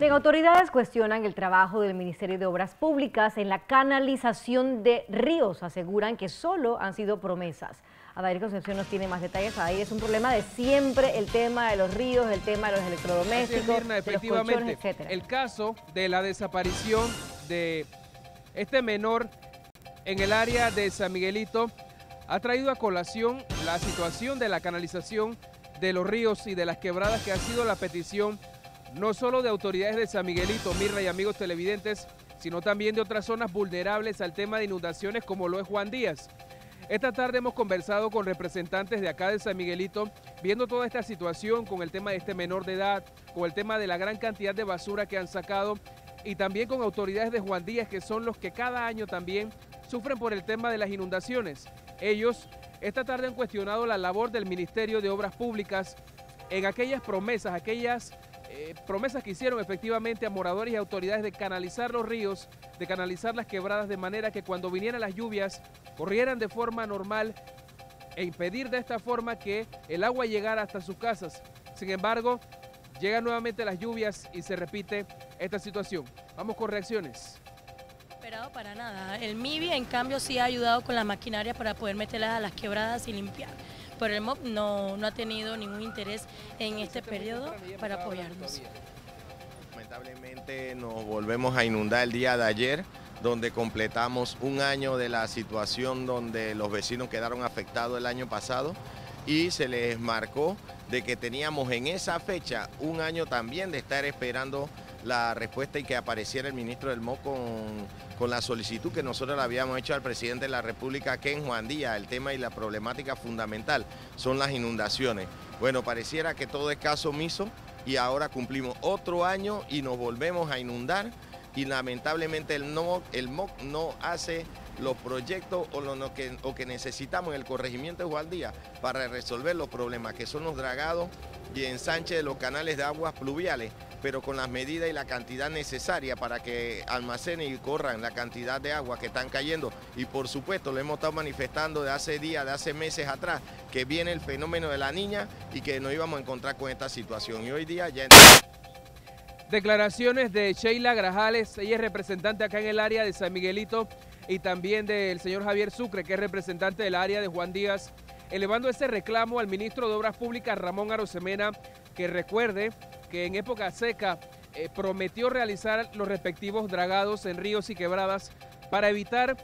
Bien, autoridades cuestionan el trabajo del Ministerio de Obras Públicas en la canalización de ríos. Aseguran que solo han sido promesas. Adair Concepción nos tiene más detalles. Ahí es un problema de siempre el tema de los ríos, el tema de los electrodomésticos, de los colchones, etc. El caso de la desaparición de este menor en el área de San Miguelito ha traído a colación la situación de la canalización de los ríos y de las quebradas que ha sido la petición no solo de autoridades de San Miguelito, Mirra y amigos televidentes, sino también de otras zonas vulnerables al tema de inundaciones como lo es Juan Díaz. Esta tarde hemos conversado con representantes de acá de San Miguelito, viendo toda esta situación con el tema de este menor de edad, con el tema de la gran cantidad de basura que han sacado y también con autoridades de Juan Díaz que son los que cada año también sufren por el tema de las inundaciones. Ellos esta tarde han cuestionado la labor del Ministerio de Obras Públicas en aquellas promesas, aquellas eh, promesas que hicieron efectivamente a moradores y autoridades de canalizar los ríos, de canalizar las quebradas de manera que cuando vinieran las lluvias corrieran de forma normal e impedir de esta forma que el agua llegara hasta sus casas. Sin embargo, llegan nuevamente las lluvias y se repite esta situación. Vamos con reacciones. Esperado para nada. El MIBI, en cambio, sí ha ayudado con la maquinaria para poder meterlas a las quebradas y limpiar pero el MOP no, no ha tenido ningún interés en este periodo para apoyarnos. Lamentablemente nos volvemos a inundar el día de ayer, donde completamos un año de la situación donde los vecinos quedaron afectados el año pasado y se les marcó de que teníamos en esa fecha un año también de estar esperando la respuesta y que apareciera el ministro del MO con, con la solicitud que nosotros le habíamos hecho al presidente de la República, Ken Juan Díaz. El tema y la problemática fundamental son las inundaciones. Bueno, pareciera que todo es caso omiso y ahora cumplimos otro año y nos volvemos a inundar y lamentablemente el, no, el MOC no hace los proyectos o lo, que, o que necesitamos en el corregimiento de Gualdía para resolver los problemas que son los dragados y ensanche de los canales de aguas pluviales pero con las medidas y la cantidad necesaria para que almacenen y corran la cantidad de agua que están cayendo. Y por supuesto, lo hemos estado manifestando de hace días, de hace meses atrás, que viene el fenómeno de la niña y que nos íbamos a encontrar con esta situación. Y hoy día ya... Declaraciones de Sheila Grajales, ella es representante acá en el área de San Miguelito y también del señor Javier Sucre, que es representante del área de Juan Díaz, elevando ese reclamo al ministro de Obras Públicas, Ramón Arosemena, que recuerde que en época seca eh, prometió realizar los respectivos dragados en ríos y quebradas para evitar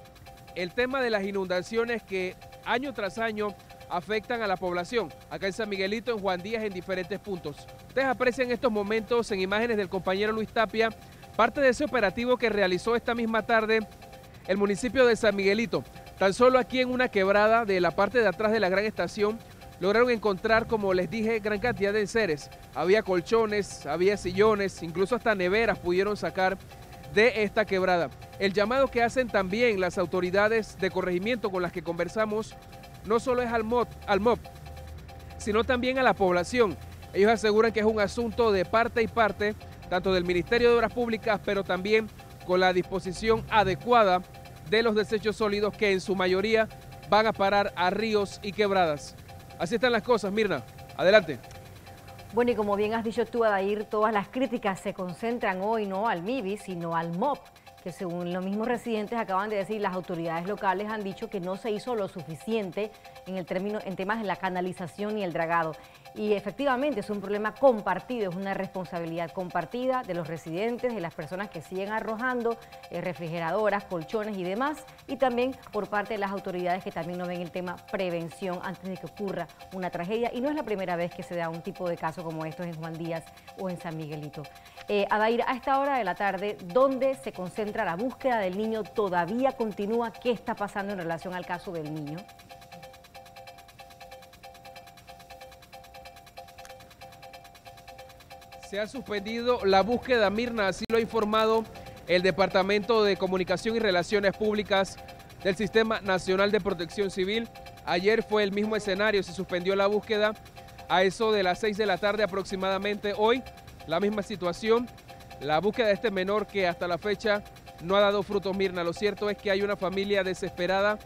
el tema de las inundaciones que año tras año afectan a la población, acá en San Miguelito, en Juan Díaz, en diferentes puntos. Ustedes aprecian estos momentos en imágenes del compañero Luis Tapia, parte de ese operativo que realizó esta misma tarde el municipio de San Miguelito. Tan solo aquí en una quebrada de la parte de atrás de la gran estación lograron encontrar, como les dije, gran cantidad de seres. Había colchones, había sillones, incluso hasta neveras pudieron sacar de esta quebrada. El llamado que hacen también las autoridades de corregimiento con las que conversamos no solo es al MOP, al MOP sino también a la población. Ellos aseguran que es un asunto de parte y parte, tanto del Ministerio de Obras Públicas, pero también con la disposición adecuada de los desechos sólidos que en su mayoría van a parar a ríos y quebradas. Así están las cosas, Mirna. Adelante. Bueno, y como bien has dicho tú, Adair, todas las críticas se concentran hoy no al MIBI, sino al MOP, que según los mismos residentes acaban de decir, las autoridades locales han dicho que no se hizo lo suficiente en, el término, en temas de la canalización y el dragado. Y efectivamente es un problema compartido, es una responsabilidad compartida de los residentes, de las personas que siguen arrojando eh, refrigeradoras, colchones y demás, y también por parte de las autoridades que también no ven el tema prevención antes de que ocurra una tragedia. Y no es la primera vez que se da un tipo de caso como estos en Juan Díaz o en San Miguelito. Eh, Adair, a esta hora de la tarde, ¿dónde se concentra la búsqueda del niño? ¿Todavía continúa? ¿Qué está pasando en relación al caso del niño? Se ha suspendido la búsqueda, Mirna, así lo ha informado el Departamento de Comunicación y Relaciones Públicas del Sistema Nacional de Protección Civil. Ayer fue el mismo escenario, se suspendió la búsqueda a eso de las 6 de la tarde aproximadamente. Hoy, la misma situación, la búsqueda de este menor que hasta la fecha no ha dado frutos, Mirna. Lo cierto es que hay una familia desesperada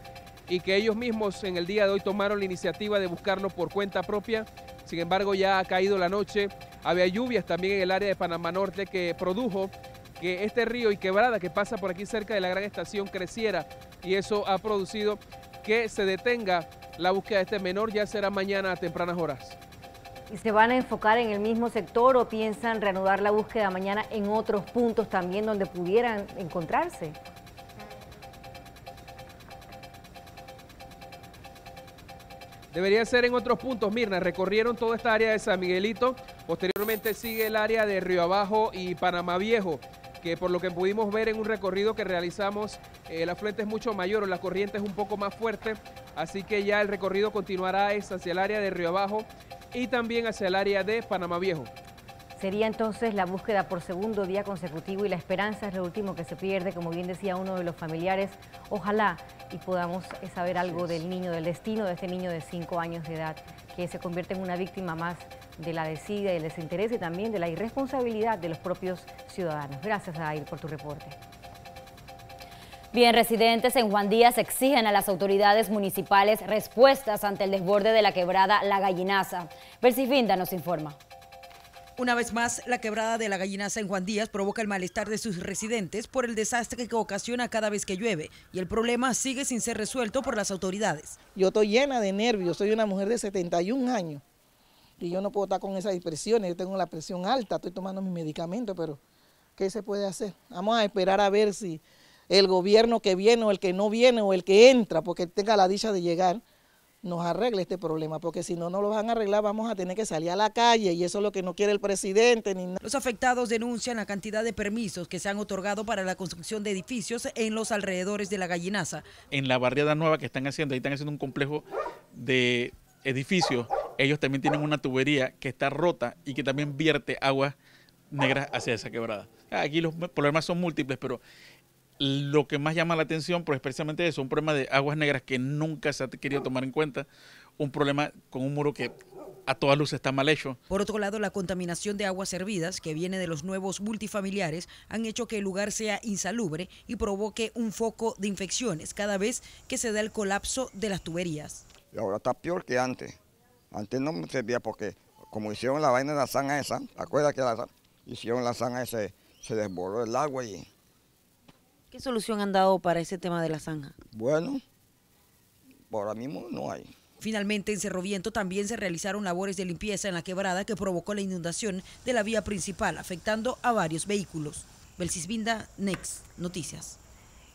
y que ellos mismos en el día de hoy tomaron la iniciativa de buscarlo por cuenta propia. Sin embargo, ya ha caído la noche, Había lluvias también en el área de Panamá Norte que produjo que este río y quebrada que pasa por aquí cerca de la gran estación creciera y eso ha producido que se detenga la búsqueda de este menor, ya será mañana a tempranas horas. ¿Y se van a enfocar en el mismo sector o piensan reanudar la búsqueda mañana en otros puntos también donde pudieran encontrarse? Debería ser en otros puntos, Mirna. Recorrieron toda esta área de San Miguelito. Posteriormente sigue el área de Río Abajo y Panamá Viejo, que por lo que pudimos ver en un recorrido que realizamos, eh, la afluente es mucho mayor, la corriente es un poco más fuerte. Así que ya el recorrido continuará hacia el área de Río Abajo y también hacia el área de Panamá Viejo. Sería entonces la búsqueda por segundo día consecutivo y la esperanza es lo último que se pierde, como bien decía uno de los familiares. Ojalá y podamos saber algo del niño, del destino de este niño de 5 años de edad, que se convierte en una víctima más de la desidia y el desinterés y también de la irresponsabilidad de los propios ciudadanos. Gracias, Air, por tu reporte. Bien, residentes en Juan Díaz exigen a las autoridades municipales respuestas ante el desborde de la quebrada La Gallinaza. Vinda nos informa. Una vez más, la quebrada de la gallinaza en Juan Díaz provoca el malestar de sus residentes por el desastre que ocasiona cada vez que llueve y el problema sigue sin ser resuelto por las autoridades. Yo estoy llena de nervios, soy una mujer de 71 años y yo no puedo estar con esas depresiones, yo tengo la presión alta, estoy tomando mis medicamentos, pero ¿qué se puede hacer? Vamos a esperar a ver si el gobierno que viene o el que no viene o el que entra, porque tenga la dicha de llegar, nos arregle este problema, porque si no no lo van a arreglar vamos a tener que salir a la calle y eso es lo que no quiere el presidente. Ni Los afectados denuncian la cantidad de permisos que se han otorgado para la construcción de edificios en los alrededores de la gallinaza. En la barriada nueva que están haciendo, ahí están haciendo un complejo de edificios, ellos también tienen una tubería que está rota y que también vierte aguas negras hacia esa quebrada. Aquí los problemas son múltiples, pero lo que más llama la atención, pues precisamente eso, un problema de aguas negras que nunca se ha querido tomar en cuenta, un problema con un muro que a todas luces está mal hecho. Por otro lado, la contaminación de aguas servidas, que viene de los nuevos multifamiliares, han hecho que el lugar sea insalubre y provoque un foco de infecciones cada vez que se da el colapso de las tuberías. Y ahora está peor que antes. Antes no me servía porque, como hicieron la vaina de la zanja esa, acuérdate que la, hicieron la zanja esa, se desbordó el agua y ¿Qué solución han dado para ese tema de la zanja? Bueno, por ahora mismo no hay. Finalmente, en Cerro Viento también se realizaron labores de limpieza en la quebrada que provocó la inundación de la vía principal, afectando a varios vehículos. Belsis Vinda, Next Noticias.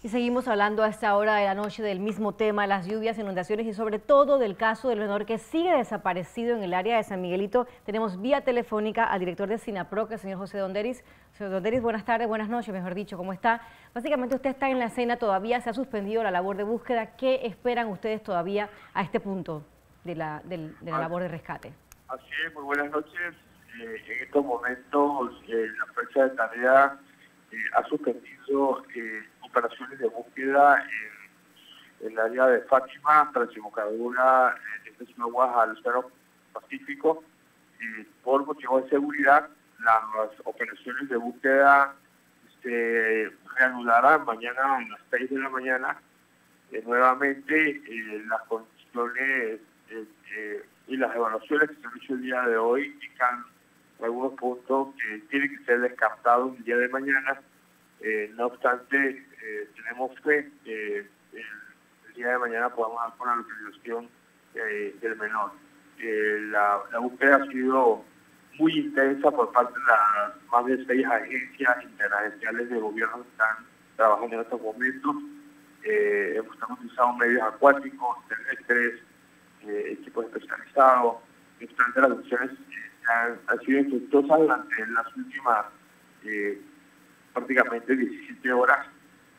Y seguimos hablando a esta hora de la noche del mismo tema, las lluvias, inundaciones y sobre todo del caso del menor que sigue desaparecido en el área de San Miguelito. Tenemos vía telefónica al director de SINAPRO, que es el señor José Donderis. Señor Donderis, buenas tardes, buenas noches, mejor dicho, ¿cómo está? Básicamente usted está en la escena, todavía se ha suspendido la labor de búsqueda. ¿Qué esperan ustedes todavía a este punto de la, labor de rescate? Así es, muy buenas noches. Eh, en estos momentos eh, la fuerza de tarea eh, ha suspendido operaciones de búsqueda en, el área de Fátima, Transembocadura, desde Aguas al Océano Pacífico. Por motivos de seguridad, las operaciones de búsqueda se reanudarán mañana a las 6 de la mañana. Eh, nuevamente, eh, las condiciones eh, y las evaluaciones que se han hecho el día de hoy indican algunos puntos que tienen que ser descartados el día de mañana. no obstante, eh, tenemos fe que el, día de mañana podamos dar con la localización eh, del menor. La, la, búsqueda ha sido muy intensa por parte de las más de seis agencias interagenciales de gobierno que están trabajando en estos momentos. Eh, hemos utilizado medios acuáticos, terrestres, eh, equipos especializados. Obstante, las acciones han, han, sido infructuosas durante las últimas prácticamente 17 horas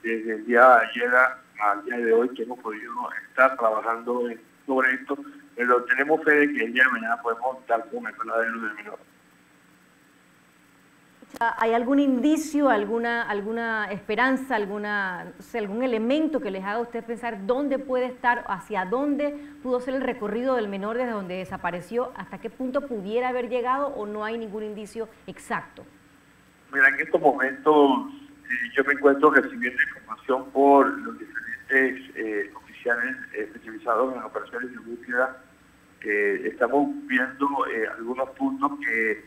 desde el día de ayer al día de hoy que hemos podido estar trabajando sobre esto, pero tenemos fe de que el día de mañana podemos dar con el verdadero del menor. ¿Hay algún indicio, alguna, alguna esperanza, alguna, algún elemento que les haga a usted pensar dónde puede estar, hacia dónde pudo ser el recorrido del menor desde donde desapareció, hasta qué punto pudiera haber llegado o no hay ningún indicio exacto? Mira, en estos momentos yo me encuentro recibiendo información por los diferentes eh, oficiales especializados en operaciones de búsqueda. estamos viendo eh, algunos puntos que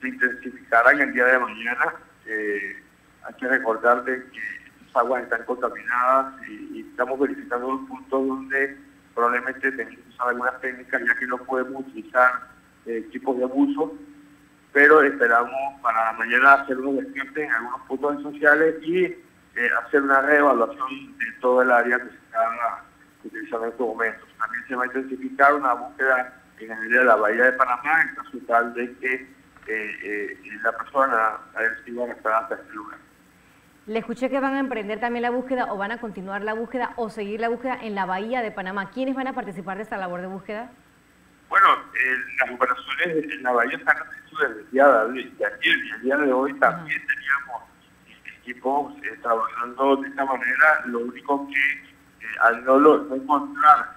se intensificará en el día de mañana. Eh, hay que recordar que estas aguas están contaminadas y, estamos verificando los puntos donde probablemente tenemos que usar algunas técnicas ya que no podemos utilizar eh, tipos de abuso, pero esperamos para mañana hacer unos despiertes en algunos puntos sociales y eh, hacer una reevaluación de todo el área que se está utilizando en estos momentos. También se va a intensificar una búsqueda en el área de la Bahía de Panamá en caso tal de que eh, eh, la persona haya sido arrestada hasta este lugar. Le escuché que van a emprender también la búsqueda o van a continuar la búsqueda o seguir la búsqueda en la Bahía de Panamá. ¿Quiénes van a participar de esta labor de búsqueda? Bueno, eh, las operaciones en la Bahía están de ayer y el día de hoy también teníamos equipos trabajando de esta manera. Lo único que al no, lo, encontrar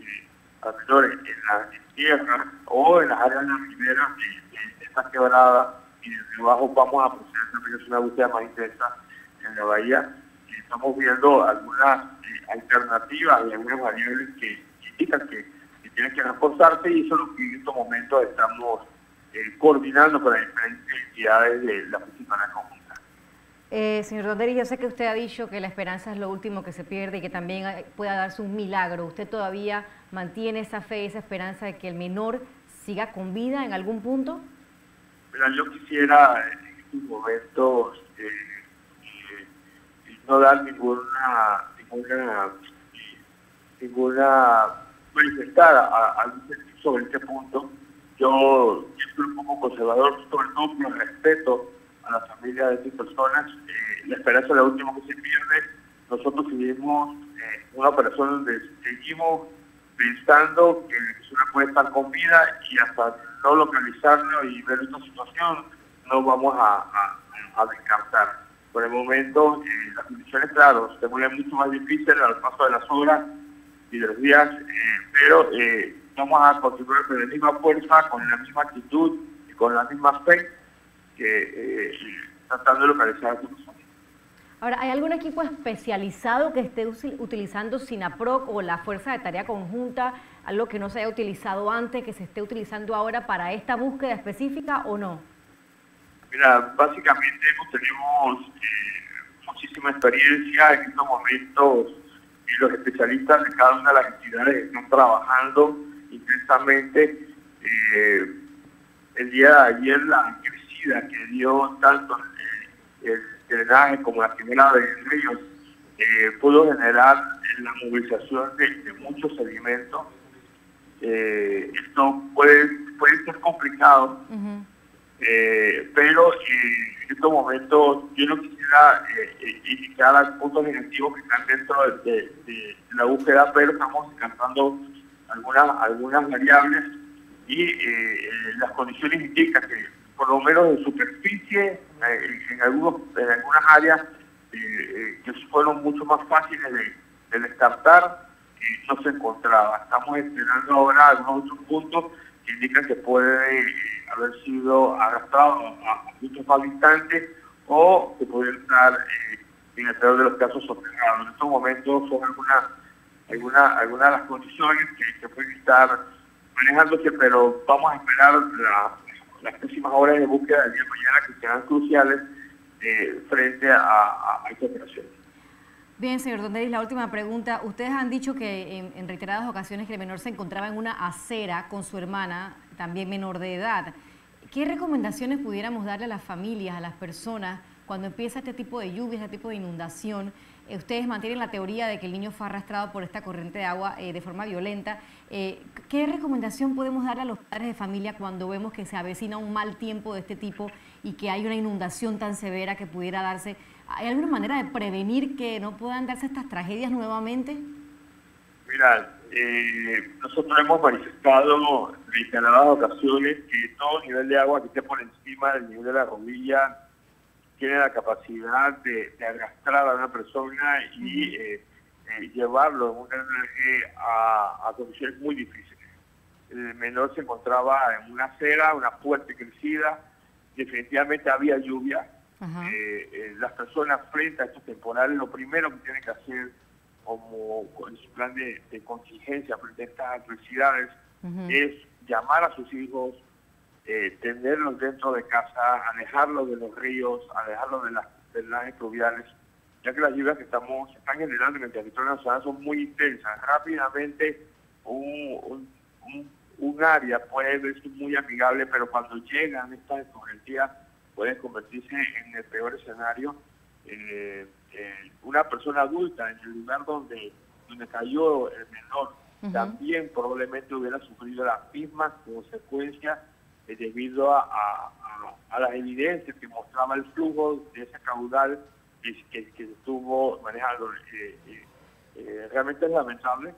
eh, en la tierra o en las áreas de la ribera de, esta quebrada y de debajo vamos a proceder también una búsqueda más intensa en la bahía. estamos viendo algunas eh, alternativas y algunas variables que indican que, tienen que reforzarse y eso es lo que en estos momentos estamos eh, coordinando con las diferentes entidades de la principal conjunta. Eh, señor Donderi, yo sé que usted ha dicho que la esperanza es lo último que se pierde y que también eh, pueda darse un milagro. ¿Usted todavía mantiene esa fe, esa esperanza de que el menor siga con vida en algún punto? Mira, yo quisiera en estos momentos eh, no dar ninguna, ninguna, ninguna manifestar algún sobre este punto. Yo soy un poco conservador, sobre todo por respeto a la familia de estas personas. Eh, la esperanza es la última que se pierde. Nosotros seguimos eh, una operación donde seguimos pensando que la persona puede estar con vida y hasta no localizarlo y ver esta situación no vamos a, descartar. Por el momento, eh, las condiciones, claro, se vuelven mucho más difíciles al paso de las horas y de los días, pero vamos a continuar con la misma fuerza, con la misma actitud y con la misma fe que eh, tratando de localizar a persona. Ahora, ¿hay algún equipo especializado que esté utilizando SINAPROC o la Fuerza de Tarea Conjunta, algo que no se haya utilizado antes, que se esté utilizando ahora para esta búsqueda específica o no? Mira, básicamente tenemos eh, muchísima experiencia en estos momentos y los especialistas de cada una de las entidades están trabajando intensamente. Eh, el día de ayer la que dio tanto el, drenaje como la primera de ríos eh, pudo generar la movilización de, muchos sedimentos. Eh, esto puede, puede ser complicado, eh, pero en estos momentos yo no quisiera indicar los puntos negativos que están dentro de, la búsqueda, pero estamos descartando algunas, algunas variables y las condiciones indican que por lo menos en superficie, eh, en, algunos, en algunas áreas eh, eh, que fueron mucho más fáciles de, descartar, no se encontraba. Estamos esperando ahora algunos otros puntos que indican que puede haber sido arrastrado a, puntos más distantes o que puede estar en el peor de los casos soterrados. En estos momentos son algunas alguna, algunas de las condiciones que, que pueden estar manejándose, pero vamos a esperar la las próximas horas de búsqueda del día de mañana que serán cruciales eh, frente a, esta operación. Bien, señor Donderis, la última pregunta. Ustedes han dicho que en, reiteradas ocasiones que el menor se encontraba en una acera con su hermana, también menor de edad. ¿Qué recomendaciones pudiéramos darle a las familias, a las personas, cuando empieza este tipo de lluvia, este tipo de inundación? Eh, ustedes mantienen la teoría de que el niño fue arrastrado por esta corriente de agua eh, de forma violenta. Eh, ¿Qué recomendación podemos darle a los padres de familia cuando vemos que se avecina un mal tiempo de este tipo y que hay una inundación tan severa que pudiera darse? ¿Hay alguna manera de prevenir que no puedan darse estas tragedias nuevamente? Mira, nosotros hemos manifestado en reiteradas ocasiones que todo nivel de agua que esté por encima del nivel de la rodilla tiene la capacidad de, arrastrar a una persona y eh, eh, llevarlo en un drenaje a, condiciones muy difíciles. El menor se encontraba en una acera, una fuerte crecida, definitivamente había lluvia. Eh, las personas frente a estos temporales, lo primero que tienen que hacer como con su plan de, contingencia frente a estas adversidades es llamar a sus hijos, eh, tenerlos dentro de casa, alejarlos de los ríos, alejarlos de las drenajes fluviales, ya que las lluvias que estamos están generando en el territorio nacional son muy intensas. Rápidamente un, un, área puede verse muy amigable, pero cuando llegan estas escorrentías pueden convertirse en el peor escenario. Eh, eh, una persona adulta en el lugar donde, donde cayó el menor también probablemente hubiera sufrido las mismas consecuencias eh, debido a, las evidencias que mostraba el flujo de ese caudal que, que, estuvo manejando. realmente es lamentable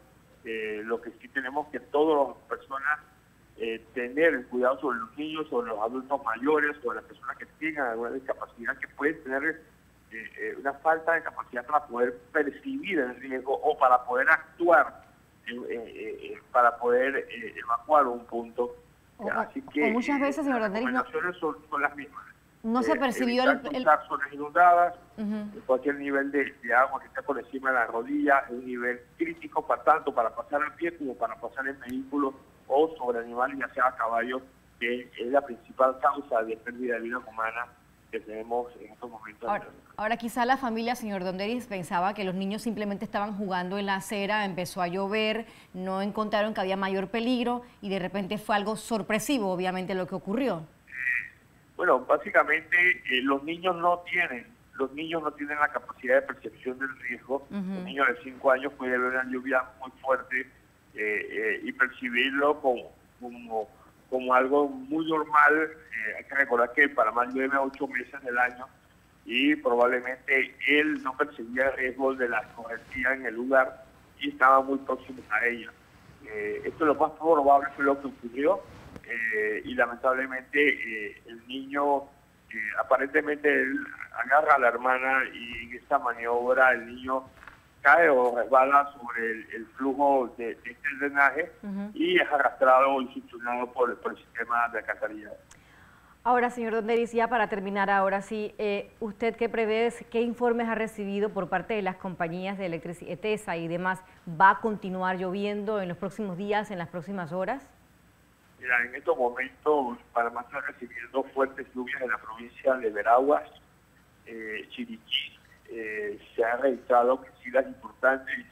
eh, lo que sí tenemos que todas las personas eh, tener cuidado sobre los niños, sobre los adultos mayores, sobre las personas que tengan alguna discapacidad, que pueden tener eh, una falta de capacidad para poder percibir el riesgo o para poder actuar, para poder evacuar un punto. Así que muchas veces, señor las recomendaciones son las mismas. no se eh, percibió el, el... zonas inundadas, cualquier nivel de, agua que esté por encima de la rodilla, es un nivel crítico para tanto para pasar al pie como para pasar en vehículo o sobre animales, ya sea a caballo, que es la principal causa de pérdida de vida humana que tenemos en estos momentos. Ahora, quizá la familia, señor Donderis, pensaba que los niños simplemente estaban jugando en la acera, empezó a llover, no encontraron que había mayor peligro y de repente fue algo sorpresivo, obviamente, lo que ocurrió. Bueno, básicamente eh, los niños no tienen, los niños no tienen la capacidad de percepción del riesgo. Un niño de 5 años puede ver una lluvia muy fuerte eh, eh, y percibirlo como, como, como, algo muy normal. hay que recordar que para más llueve 8 meses del año y probablemente él no percibía el riesgo de la escorrentía en el lugar y estaba muy próximo a ella. esto es lo más probable fue lo que ocurrió eh, y lamentablemente eh, el niño, eh, aparentemente él agarra a la hermana y en esta maniobra el niño cae o resbala sobre el, flujo de, este drenaje y es arrastrado y succionado por, por, el sistema de alcantarillado. Ahora, señor Donderis, ya para terminar, ahora sí, ¿usted qué prevé, qué informes ha recibido por parte de las compañías de electricidad, ETESA y demás? ¿Va a continuar lloviendo en los próximos días, en las próximas horas? Mira, en estos momentos Panamá está recibiendo fuertes lluvias en la provincia de Veraguas, eh, Chiriquí. Eh, se han registrado crecidas importantes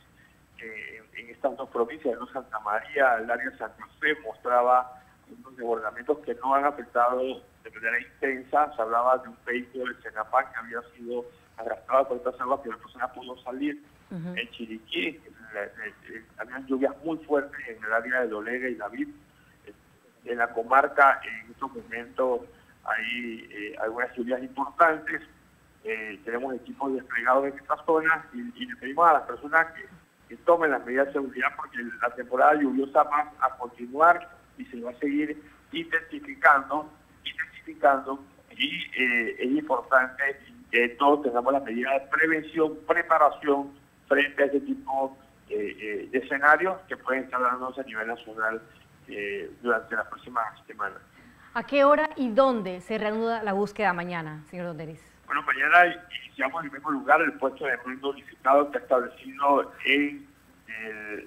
eh, en estas dos provincias, en Santa María, el área de Santa Fe mostraba unos desbordamientos que no han afectado de manera intensa. Se hablaba de un vehículo del Senapán que había sido arrastrado por estas aguas que la persona pudo salir. En Chiriquí, habían lluvias muy fuertes en el área de Dolega y David en la comarca en estos momentos hay eh, algunas lluvias importantes, eh, tenemos equipos desplegados en estas zonas y, le pedimos a las personas que, tomen las medidas de seguridad porque la temporada lluviosa va a continuar y se va a seguir intensificando, intensificando y eh, es importante que todos tengamos las medidas de prevención, preparación frente a este tipo de escenarios que pueden estar dándose a nivel nacional eh, durante las próximas semanas. ¿A qué hora y dónde se reanuda la búsqueda mañana, señor Donderis? Bueno, mañana iniciamos en el mismo lugar el puesto de mando unificado que ha establecido en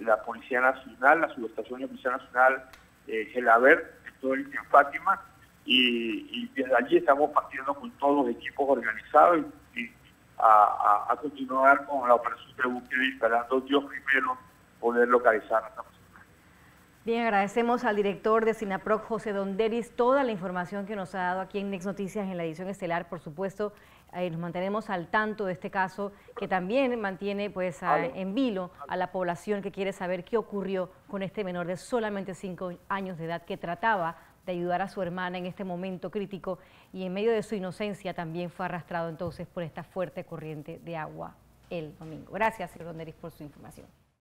la Policía Nacional, la subestación de Policía Nacional eh, Gelaber, en Fátima, y, desde allí estamos partiendo con todos los equipos organizados y, a, continuar con la operación de búsqueda esperando Dios primero poder localizar a esta Bien, agradecemos al director de Sinaproc, José Donderis, toda la información que nos ha dado aquí en Next Noticias en la edición estelar. Por supuesto, eh, nos mantenemos al tanto de este caso que también mantiene pues en vilo a la población que quiere saber qué ocurrió con este menor de solamente cinco años de edad que trataba de ayudar a su hermana en este momento crítico y en medio de su inocencia también fue arrastrado entonces por esta fuerte corriente de agua el domingo. Gracias, señor Donderis, por su información.